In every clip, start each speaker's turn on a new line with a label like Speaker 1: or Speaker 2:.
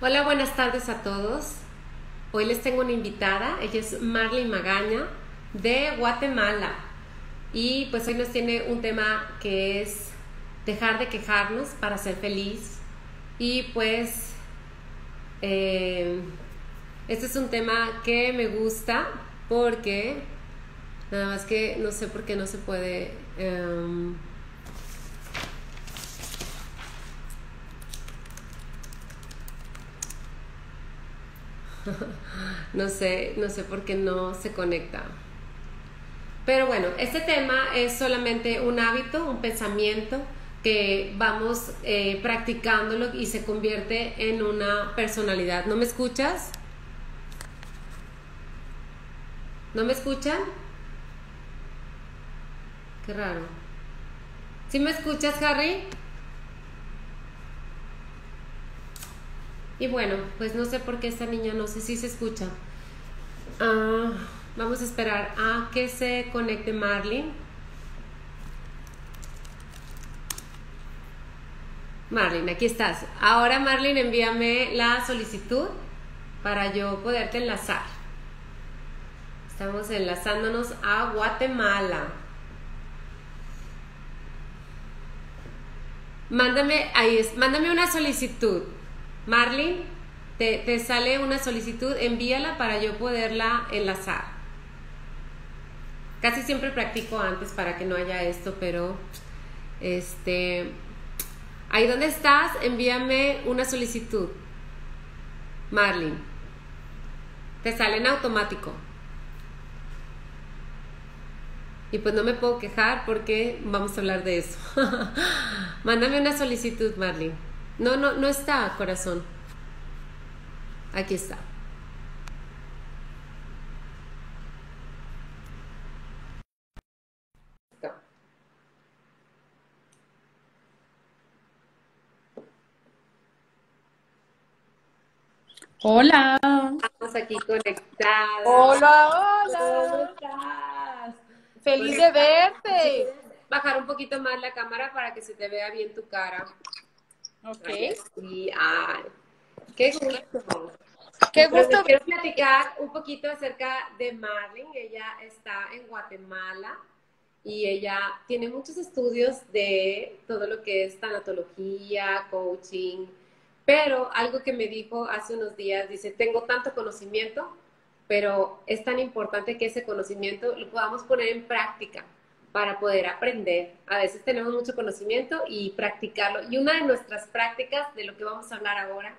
Speaker 1: Hola, buenas tardes a todos. Hoy les tengo una invitada, ella es Marley Magaña de Guatemala. Y pues hoy nos tiene un tema que es dejar de quejarnos para ser feliz. Y pues eh, este es un tema que me gusta porque nada más que no sé por qué no se puede... Em, no sé, no sé por qué no se conecta. Pero bueno, este tema es solamente un hábito, un pensamiento que vamos eh, practicándolo y se convierte en una personalidad. ¿No me escuchas? ¿No me escuchan? Qué raro. ¿Sí me escuchas, Harry? Y bueno, pues no sé por qué esta niña, no sé si se escucha. Ah, vamos a esperar a que se conecte Marlene. Marlene, aquí estás. Ahora Marlene, envíame la solicitud para yo poderte enlazar. Estamos enlazándonos a Guatemala. Mándame, ahí es, mándame una solicitud. Marlene, te, sale una solicitud, envíala para yo poderla enlazar. Casi siempre practico antes para que no haya esto, pero este ahí donde estás, envíame una solicitud. Marlene. Te sale en automático. Y pues no me puedo quejar porque vamos a hablar de eso. Mándame una solicitud, Marlene. No, no, no está, corazón. Aquí está.
Speaker 2: Hola.
Speaker 1: Estamos aquí conectados.
Speaker 2: Hola, hola. ¿Cómo estás? Feliz de verte.
Speaker 1: Bajar un poquito más la cámara para que se te vea bien tu cara.
Speaker 2: Ok.
Speaker 1: Y, ay, qué gusto.
Speaker 2: Qué gusto.
Speaker 1: quiero platicar un poquito acerca de Marlene. Ella está en Guatemala y ella tiene muchos estudios de todo lo que es tanatología, coaching, pero algo que me dijo hace unos días, dice, tengo tanto conocimiento, pero es tan importante que ese conocimiento lo podamos poner en práctica para poder aprender. A veces tenemos mucho conocimiento y practicarlo. Y una de nuestras prácticas, de lo que vamos a hablar ahora,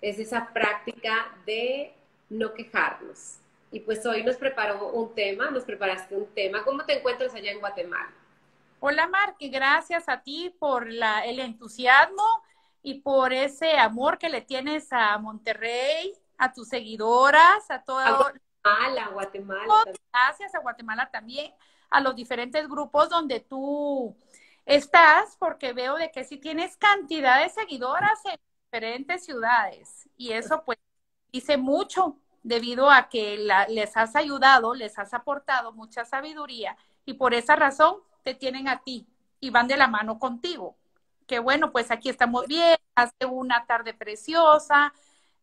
Speaker 1: es esa práctica de no quejarnos. Y pues hoy nos preparó un tema, nos preparaste un tema. ¿Cómo te encuentras allá en Guatemala?
Speaker 2: Hola, Mark, gracias a ti por la, el entusiasmo y por ese amor que le tienes a Monterrey, a tus seguidoras, a toda...
Speaker 1: Guatemala, Guatemala.
Speaker 2: Gracias a Guatemala también a los diferentes grupos donde tú estás, porque veo de que sí tienes cantidad de seguidoras en diferentes ciudades y eso pues dice mucho debido a que les has ayudado, les has aportado mucha sabiduría y por esa razón te tienen a ti y van de la mano contigo. Que bueno, pues aquí estamos bien, hace una tarde preciosa,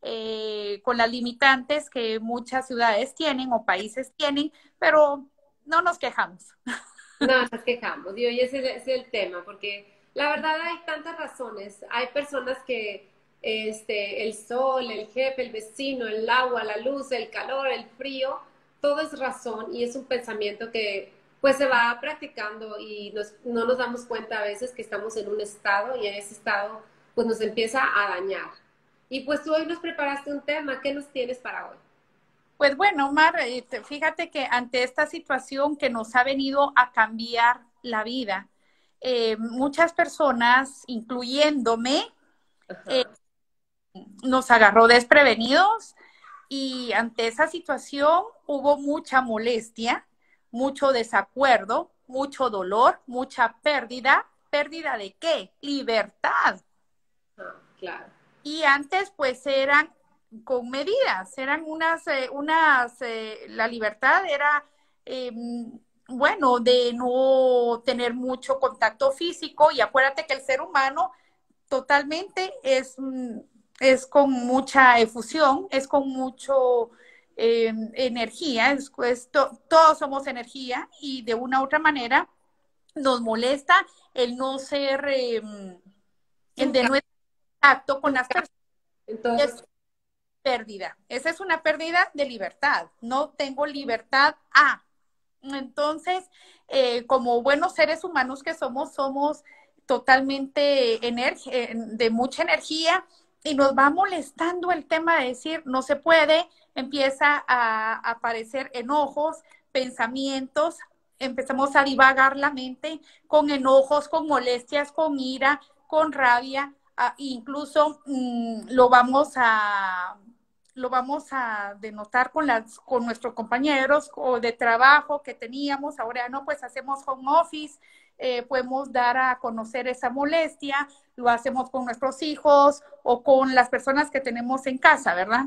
Speaker 2: eh, con las limitantes que muchas ciudades tienen o países tienen, pero no nos quejamos.
Speaker 1: No nos quejamos, y hoy ese es el tema, porque la verdad hay tantas razones. Hay personas que este, el sol, el jefe, el vecino, el agua, la luz, el calor, el frío, todo es razón y es un pensamiento que pues se va practicando y no nos damos cuenta a veces que estamos en un estado y en ese estado pues nos empieza a dañar. Y pues tú hoy nos preparaste un tema, ¿qué nos tienes para hoy?
Speaker 2: Pues bueno, Mar, eh, fíjate que ante esta situación que nos ha venido a cambiar la vida, eh, muchas personas, incluyéndome, eh, nos agarró desprevenidos y ante esa situación hubo mucha molestia, mucho desacuerdo, mucho dolor, mucha pérdida. ¿Pérdida de qué? Libertad.
Speaker 1: Ah, claro.
Speaker 2: Y antes pues eran con medidas, eran unas, eh, unas, eh, la libertad era, em, bueno, de no tener mucho contacto físico y acuérdate que el ser humano totalmente es, mm, es con mucha efusión, es con mucho eh, energía, es, todos somos energía y de una u otra manera nos molesta el no ser eh, de nuestro acto con las personas. Entonces, pérdida. Esa es una pérdida de libertad. No tengo libertad a. Entonces, eh, como buenos seres humanos que somos, somos totalmente de mucha energía y nos va molestando el tema de decir no se puede, empieza a aparecer enojos, pensamientos, empezamos a divagar la mente con enojos, con molestias, con ira, con rabia, incluso mm, lo vamos a lo vamos a denotar con las con nuestros compañeros o de trabajo que teníamos. Ahora no pues hacemos home office eh, podemos dar a conocer esa molestia lo hacemos con nuestros hijos o con las personas que tenemos en casa verdad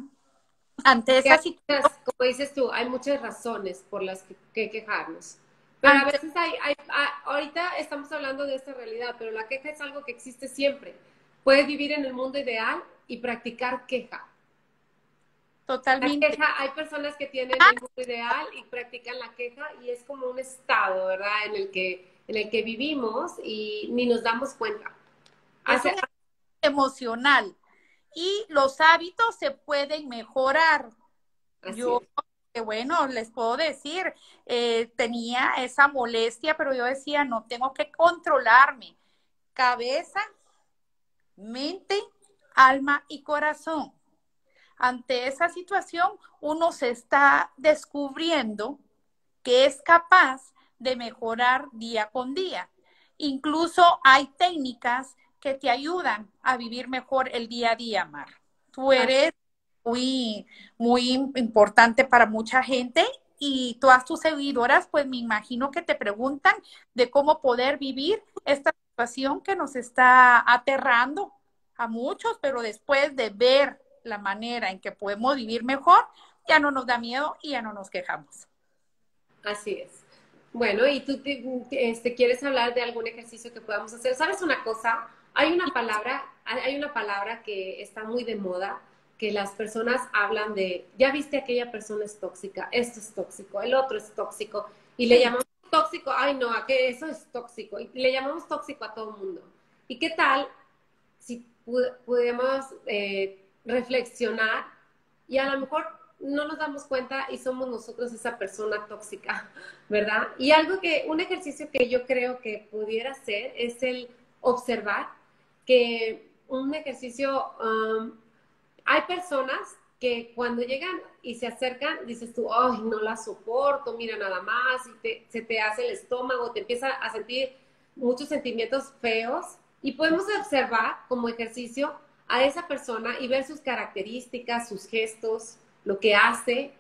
Speaker 1: ante esa situación como dices tú hay muchas razones por las que, quejarnos. Pero a veces hay, hay, ahorita estamos hablando de esta realidad pero la queja es algo que existe siempre. Puedes vivir en el mundo ideal y practicar queja. Totalmente. hay personas que tienen el mundo ideal y practican la queja y es como un estado, ¿verdad? En el que, en el que vivimos y ni nos damos cuenta.
Speaker 2: Hace... emocional y los hábitos se pueden mejorar. yo, bueno, les puedo decir, eh, tenía esa molestia, pero yo decía, no, tengo que controlarme. Cabeza, mente, alma y corazón. Ante esa situación, uno se está descubriendo que es capaz de mejorar día con día. Incluso hay técnicas que te ayudan a vivir mejor el día a día, Mar. Tú eres muy, muy importante para mucha gente y todas tus seguidoras, pues me imagino que te preguntan de cómo poder vivir esta situación que nos está aterrando a muchos, pero después de ver la manera en que podemos vivir mejor, ya no nos da miedo y ya no nos quejamos.
Speaker 1: Así es. Bueno, y tú este, quieres hablar de algún ejercicio que podamos hacer. ¿Sabes una cosa? Hay una palabra, hay una palabra que está muy de moda, que las personas hablan de, ya viste aquella persona es tóxica, esto es tóxico, el otro es tóxico, y le llamamos tóxico, ay no, a que eso es tóxico, y le llamamos tóxico a todo el mundo. ¿Y qué tal si podemos eh, reflexionar y a lo mejor no nos damos cuenta y somos nosotros esa persona tóxica, ¿verdad? Y algo que, un ejercicio que yo creo que pudiera ser es el observar que un ejercicio, um, hay personas que cuando llegan y se acercan, dices tú, ay, no la soporto, mira nada más, y se te hace el estómago, te empieza a sentir muchos sentimientos feos y podemos observar como ejercicio a esa persona y ver sus características, sus gestos, lo que hace.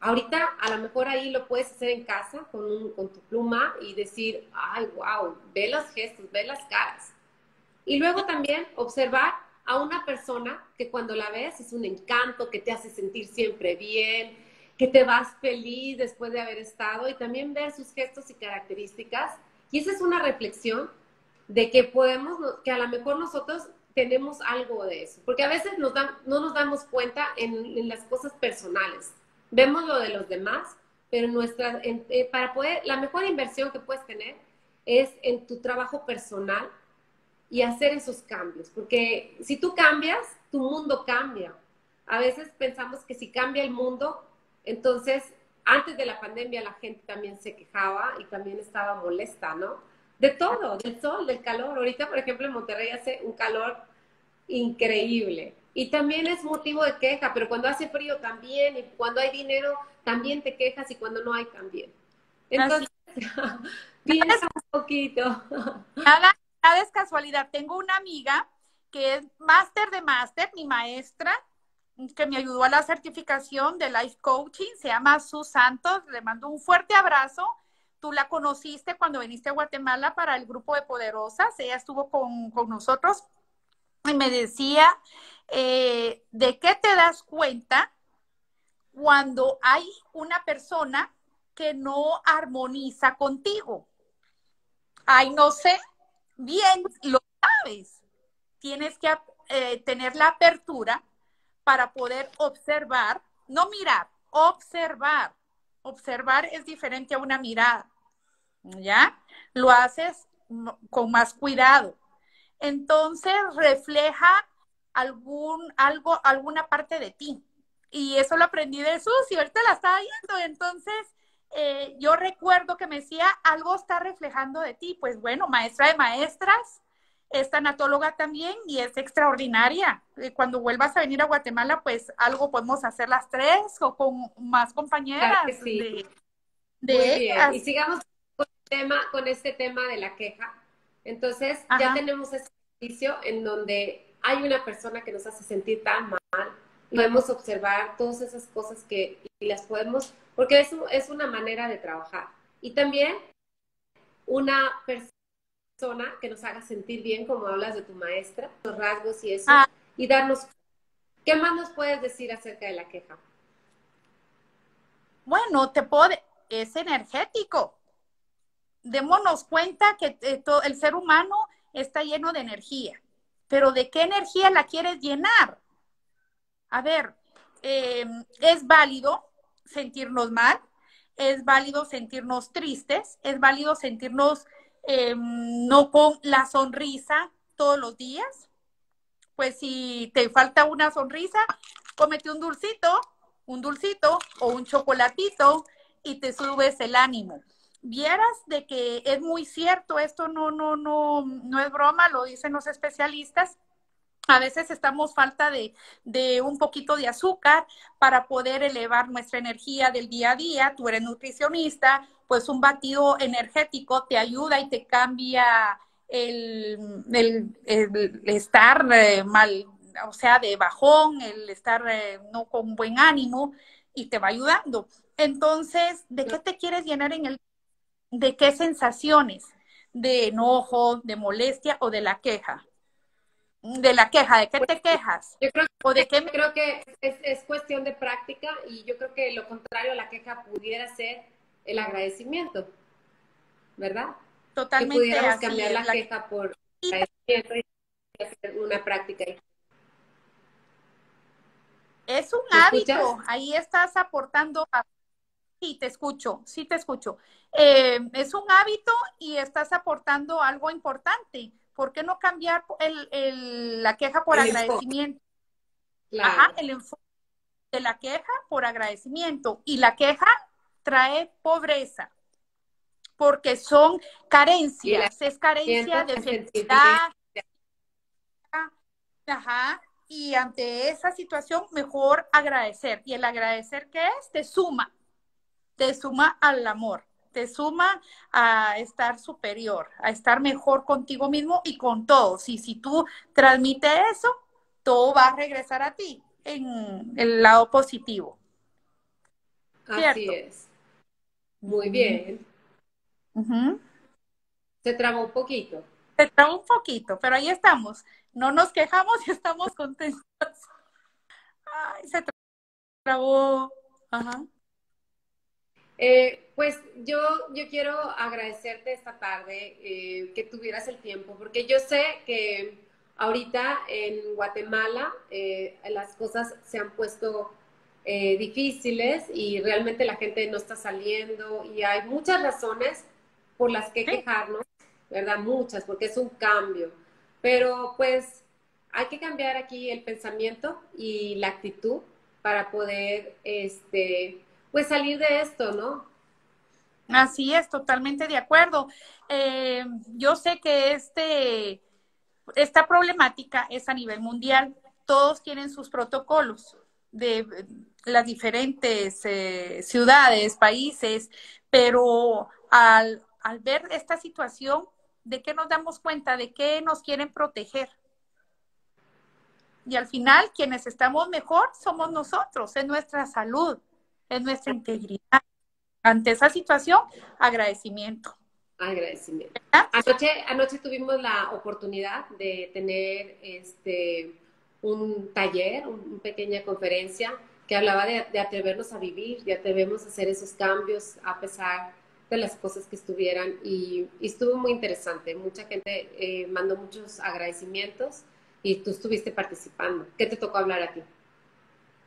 Speaker 1: Ahorita a lo mejor ahí lo puedes hacer en casa con, con tu pluma y decir, ay, wow, ve los gestos, ve las caras. Y luego también observar a una persona que cuando la ves es un encanto, que te hace sentir siempre bien, que te vas feliz después de haber estado y también ver sus gestos y características. Y esa es una reflexión de que podemos, que a lo mejor nosotros tenemos algo de eso, porque a veces nos no nos damos cuenta en, las cosas personales. Vemos lo de los demás, pero nuestra, eh, para poder, la mejor inversión que puedes tener es en tu trabajo personal y hacer esos cambios, porque si tú cambias, tu mundo cambia. A veces pensamos que si cambia el mundo, entonces antes de la pandemia la gente también se quejaba y también estaba molesta, ¿no? De todo, del sol, del calor. Ahorita, por ejemplo, en Monterrey hace un calor increíble. Y también es motivo de queja, pero cuando hace frío también, y cuando hay dinero también te quejas, y cuando no hay también. Entonces, piensa un poquito.
Speaker 2: Nada, nada es casualidad. Tengo una amiga que es máster de máster, mi maestra, que me ayudó a la certificación de Life Coaching, se llama Su Santos, le mando un fuerte abrazo Tú la conociste cuando viniste a Guatemala para el grupo de Poderosas. Ella estuvo con, nosotros y me decía, eh, ¿de qué te das cuenta cuando hay una persona que no armoniza contigo? Ay, no sé, bien, lo sabes. Tienes que eh, tener la apertura para poder observar, no mirar, observar. Observar es diferente a una mirada, ¿ya? Lo haces con más cuidado. Entonces refleja algún, algo, alguna parte de ti. Y eso lo aprendí de Susi, ahorita la estaba viendo. Entonces, eh, yo recuerdo que me decía, algo está reflejando de ti. Pues bueno, maestra de maestras, es tanatóloga también y es extraordinaria. Cuando vuelvas a venir a Guatemala, pues algo podemos hacer las tres o con más compañeras
Speaker 1: de, de Y sigamos tema, con este tema de la queja. Entonces, ya tenemos ese ejercicio en donde hay una persona que nos hace sentir tan mal, podemos observar todas esas cosas que las podemos, porque eso es una manera de trabajar. Y también una persona que nos haga sentir bien, como hablas de tu maestra, los rasgos y eso, ah. y darnos, ¿qué más nos puedes decir acerca de la queja?
Speaker 2: Bueno, te puedo, es energético. Démonos cuenta que eh, el ser humano está lleno de energía, pero ¿de qué energía la quieres llenar? a ver, em, es válido sentirnos mal, es válido sentirnos tristes, es válido sentirnos em, no con la sonrisa todos los días. Pues si te falta una sonrisa, cómete un dulcito, un dulcito o un chocolatito y te subes el ánimo. Vieras de que es muy cierto, esto no, no, no, no es broma, lo dicen los especialistas, a veces estamos falta de, un poquito de azúcar para poder elevar nuestra energía del día a día. Tú eres nutricionista, pues un batido energético te ayuda y te cambia el, estar eh, mal, o sea, de bajón, el estar eh, no con buen ánimo y te va ayudando. Entonces, ¿de qué te quieres llenar en el, de qué sensaciones? ¿De enojo, de molestia o de la queja? de la queja, ¿de qué te pues, quejas?
Speaker 1: Yo creo, ¿O de qué... creo que es, cuestión de práctica y yo creo que lo contrario a la queja pudiera ser el agradecimiento, ¿verdad?
Speaker 2: Totalmente.
Speaker 1: Que pudiéramos cambiar la, queja por agradecimiento y hacer una práctica.
Speaker 2: Es un hábito, ahí estás aportando. Sí, te escucho, sí te escucho. Eh, es un hábito y estás aportando algo importante ¿por qué no cambiar la queja por agradecimiento? Ajá, el enfoque de la queja por agradecimiento. Y la queja trae pobreza, porque son carencias, es carencia de felicidad. Ajá, y ante esa situación, mejor agradecer. ¿Y el agradecer qué es? Te suma, te suma al amor te suma a estar superior, a estar mejor contigo mismo y con todos. Y si tú transmites eso, todo va a regresar a ti en el lado positivo.
Speaker 1: Así es. Muy bien. Se trabó un poquito.
Speaker 2: Se trabó un poquito, pero ahí estamos. No nos quejamos y estamos contentos. Ay, se trabó. Ajá.
Speaker 1: Eh, pues yo, yo quiero agradecerte esta tarde eh, que tuvieras el tiempo, porque yo sé que ahorita en Guatemala eh, las cosas se han puesto difíciles y realmente la gente no está saliendo y hay muchas razones por las que quejarnos, ¿verdad? Muchas, porque es un cambio. Pero pues hay que cambiar aquí el pensamiento y la actitud para poder, este, pues salir de esto, ¿no?
Speaker 2: Así es, totalmente de acuerdo. Eh, yo sé que este, esta problemática es a nivel mundial. Todos tienen sus protocolos de las diferentes eh, ciudades, países, pero al, al ver esta situación, ¿de qué nos damos cuenta? ¿De qué nos quieren proteger? Y al final, quienes estamos mejor somos nosotros, es nuestra salud es nuestra integridad. Ante esa situación, agradecimiento.
Speaker 1: Agradecimiento. Anoche, anoche tuvimos la oportunidad de tener este, un taller, una pequeña conferencia que hablaba de, atrevernos a vivir, de atrevernos a hacer esos cambios a pesar de las cosas que estuvieran y, estuvo muy interesante. Mucha gente eh, mandó muchos agradecimientos y tú estuviste participando. ¿Qué te tocó hablar a ti?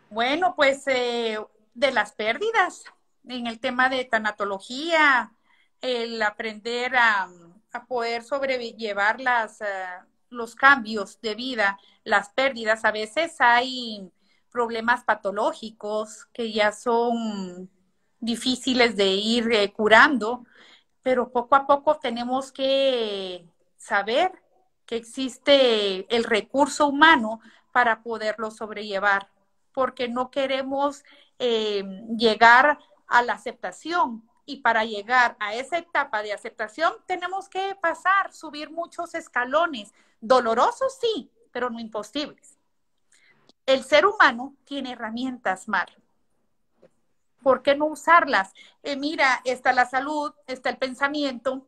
Speaker 2: Bueno, pues eh, de las pérdidas en el tema de tanatología, el aprender a, poder sobrellevar las, eh, los cambios de vida, las pérdidas. A veces hay problemas patológicos que ya son difíciles de ir eh, curando, pero poco a poco tenemos que saber que existe el recurso humano para poderlo sobrellevar, porque no queremos eh, llegar a la aceptación. Y para llegar a esa etapa de aceptación tenemos que pasar, subir muchos escalones, dolorosos sí, pero no imposibles. El ser humano tiene herramientas, Mar. ¿Por qué no usarlas? Eh, mira, está la salud, está el pensamiento,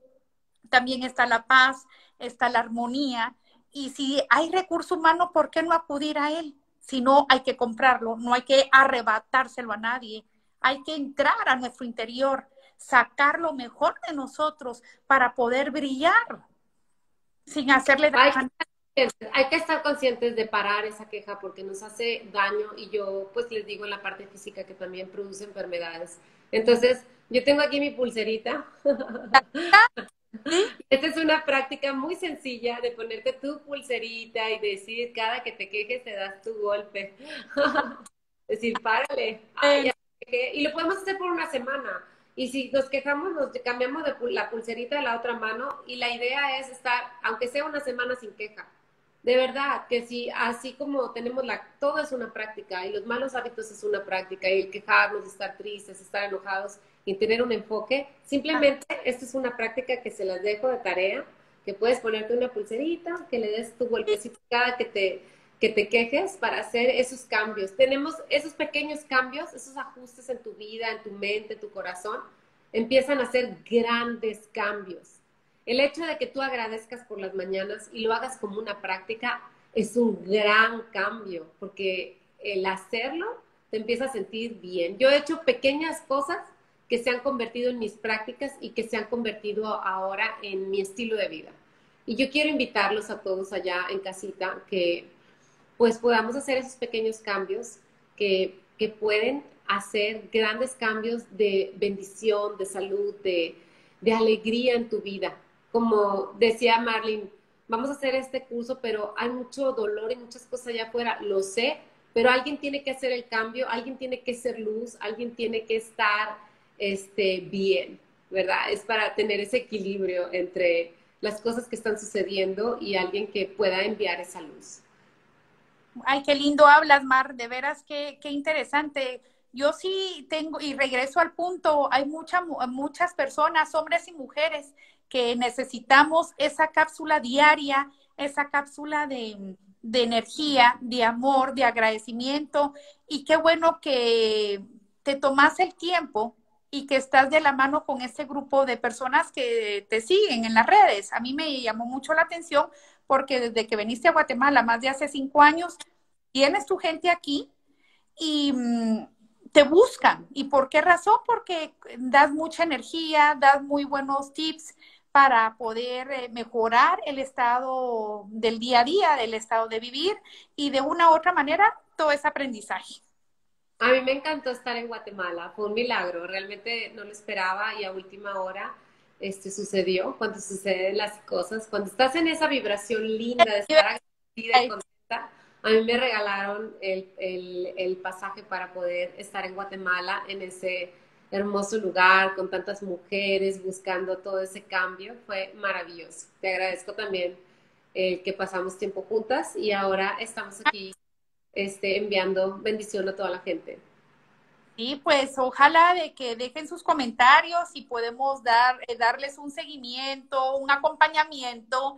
Speaker 2: también está la paz, está la armonía. Y si hay recurso humano, ¿por qué no acudir a él? Si no, hay que comprarlo, no hay que arrebatárselo a nadie. Hay que entrar a nuestro interior, sacar lo mejor de nosotros para poder brillar sin hacerle
Speaker 1: daño. Hay que estar conscientes de parar esa queja porque nos hace daño y yo pues les digo en la parte física que también produce enfermedades. Entonces, yo tengo aquí mi pulserita. Esta es una práctica muy sencilla de ponerte tu pulserita y decir cada que te quejes te das tu golpe. decir, párale. y lo podemos hacer por una semana. Y si nos quejamos, nos cambiamos de la pulserita de la otra mano y la idea es estar, aunque sea una semana sin queja de verdad que si así como tenemos la, todo es una práctica y los malos hábitos es una práctica y el quejarnos, estar tristes, estar enojados y tener un enfoque, simplemente esto es una práctica que se las dejo de tarea, que puedes ponerte una pulserita, que le des tu golpecito cada que te, que te quejes para hacer esos cambios. Tenemos esos pequeños cambios, esos ajustes en tu vida, en tu mente, en tu corazón, empiezan a hacer grandes cambios. El hecho de que tú agradezcas por las mañanas y lo hagas como una práctica es un gran cambio, porque el hacerlo te empieza a sentir bien. Yo he hecho pequeñas cosas que se han convertido en mis prácticas y que se han convertido ahora en mi estilo de vida. Y yo quiero invitarlos a todos allá en casita que pues podamos hacer esos pequeños cambios que, que pueden hacer grandes cambios de bendición, de salud, de, de alegría en tu vida como decía Marlene, vamos a hacer este curso, pero hay mucho dolor y muchas cosas allá afuera, lo sé, pero alguien tiene que hacer el cambio, alguien tiene que ser luz, alguien tiene que estar este, bien, ¿verdad? Es para tener ese equilibrio entre las cosas que están sucediendo y alguien que pueda enviar esa luz.
Speaker 2: Ay, qué lindo hablas, Mar, de veras, qué, qué interesante. Yo sí tengo, y regreso al punto, hay mucha, muchas personas, hombres y mujeres, que necesitamos esa cápsula diaria, esa cápsula de, energía, de amor, de agradecimiento. Y qué bueno que te tomas el tiempo y que estás de la mano con ese grupo de personas que te siguen en las redes. A mí me llamó mucho la atención porque desde que viniste a Guatemala, más de hace cinco años, tienes tu gente aquí y mm, te buscan. ¿Y por qué razón? Porque das mucha energía, das muy buenos tips, para poder eh, mejorar el estado del día a día, del estado de vivir y de una u otra manera todo ese aprendizaje.
Speaker 1: A mí me encantó estar en Guatemala, fue un milagro, realmente no lo esperaba y a última hora este, sucedió, cuando suceden las cosas, cuando estás en esa vibración linda de estar agradecida y contenta, a mí me regalaron el, el, el pasaje para poder estar en Guatemala en ese hermoso lugar, con tantas mujeres buscando todo ese cambio. Fue maravilloso. Te agradezco también el que pasamos tiempo juntas y ahora estamos aquí este, enviando bendición a toda la gente.
Speaker 2: Sí, pues ojalá de que dejen sus comentarios y podemos dar, eh, darles un seguimiento, un acompañamiento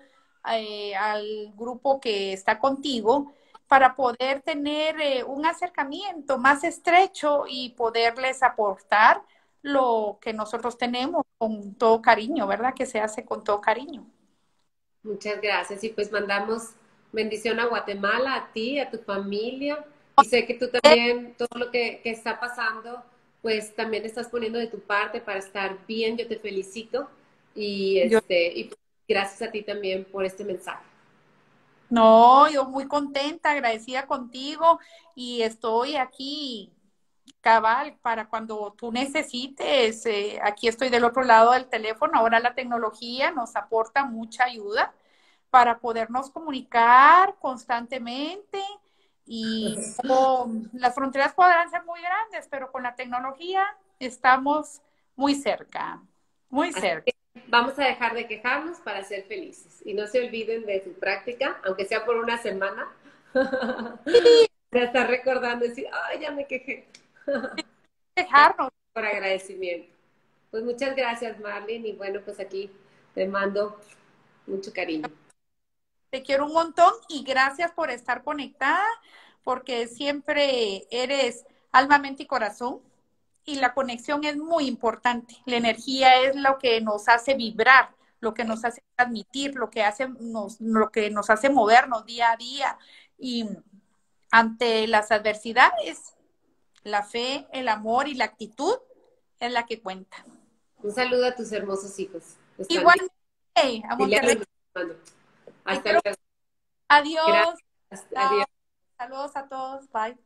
Speaker 2: eh, al grupo que está contigo para poder tener eh, un acercamiento más estrecho y poderles aportar lo que nosotros tenemos con todo cariño, ¿verdad? Que se hace con todo cariño.
Speaker 1: Muchas gracias y pues mandamos bendición a Guatemala, a ti, a tu familia y sé que tú también, todo lo que, que está pasando, pues también estás poniendo de tu parte para estar bien, yo te felicito y, este, y gracias a ti también por este mensaje.
Speaker 2: No, yo muy contenta, agradecida contigo y estoy aquí cabal para cuando tú necesites. Eh, aquí estoy del otro lado del teléfono. Ahora la tecnología nos aporta mucha ayuda para podernos comunicar constantemente y las fronteras podrán ser muy grandes, pero con la tecnología estamos muy cerca, muy cerca.
Speaker 1: Vamos a dejar de quejarnos para ser felices y no se olviden de su práctica, aunque sea por una semana. ya está recordando decir, ay, ya me quejé.
Speaker 2: Dejarnos.
Speaker 1: Por agradecimiento. Pues muchas gracias, Marlene, y bueno, pues aquí te mando mucho cariño.
Speaker 2: Te quiero un montón y gracias por estar conectada, porque siempre eres alma, mente y corazón y la conexión es muy importante. La energía es lo que nos hace vibrar, lo que nos hace transmitir, lo que, hace, nos, lo que nos hace movernos día a día. Y ante las adversidades, la fe, el amor y la actitud es la que cuenta.
Speaker 1: Un saludo a tus hermosos hijos.
Speaker 2: Igualmente, Hasta luego. Adiós. Adiós. Saludos a todos. Bye.